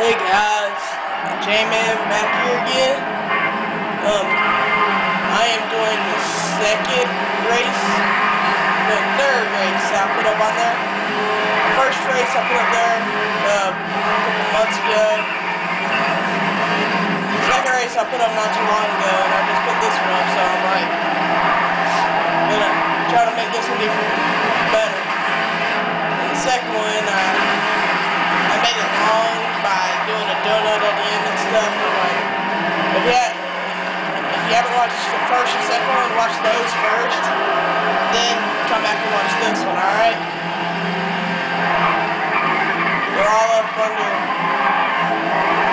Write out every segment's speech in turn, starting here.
Hey guys, J-Man back here again. Um, I am doing the second race, the third race I put up on there. The first race I put up there uh, a couple months ago. Second race I put up not too long ago, and I just put this one up, so I'm like, gonna try to make this one different, better. And the second one, uh, you the first and second one, watch those first. Then come back and watch this one, alright? They're all up under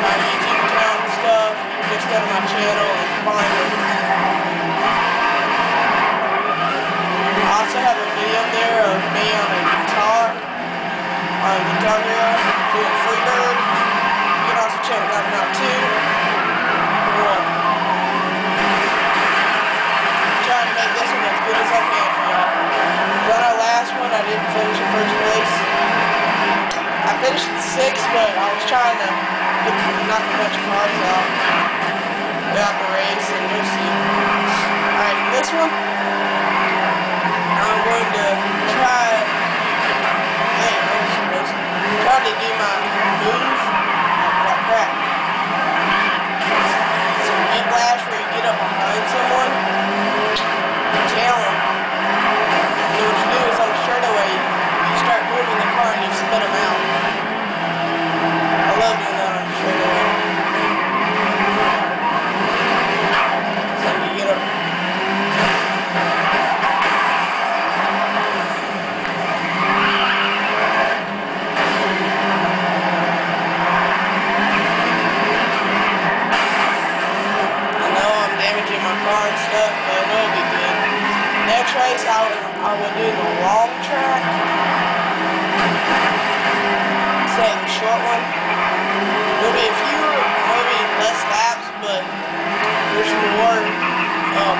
my YouTube account and stuff. You can just go to my channel and find them. I also have a video there of me on a guitar, on a Guitar Hero, doing Freebird. Sixth, but I was trying to get, a bunch cars out throughout the race, and you'll see. Alright, this one, I'm going to try. Hey, I'm supposed to try to do my move. Like crap. It's a whiplash where you get up behind someone, tail them. And what you do is on the straightaway, you start moving the car and you spin them out. Next I will, I will do the long track. Say the short one. There'll be a few, maybe less laps, but there's more. Um,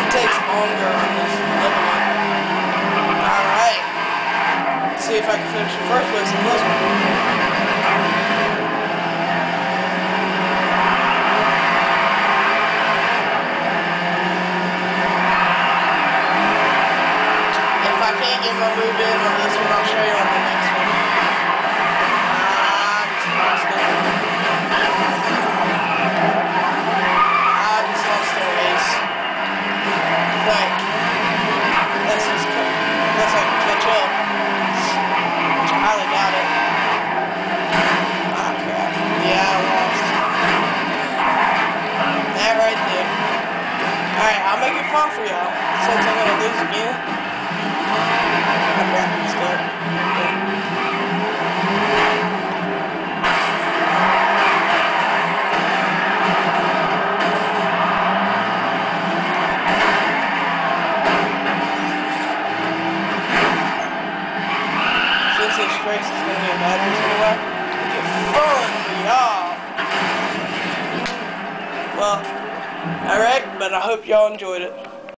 it takes longer on this other one. Alright. See if I can finish the first place in this one. On this one, I'll show you on the next one. I just lost it. Just lost the race. Like, let's just, I can catch up. I highly doubt it. Ah, crap. Yeah, I lost. That right there. Alright, I'll make it fun for y'all. Since I'm gonna lose again. I'm back and stuff. Since this race is gonna get batteries anyway, make fun for y'all. Well, alright, but I hope y'all enjoyed it.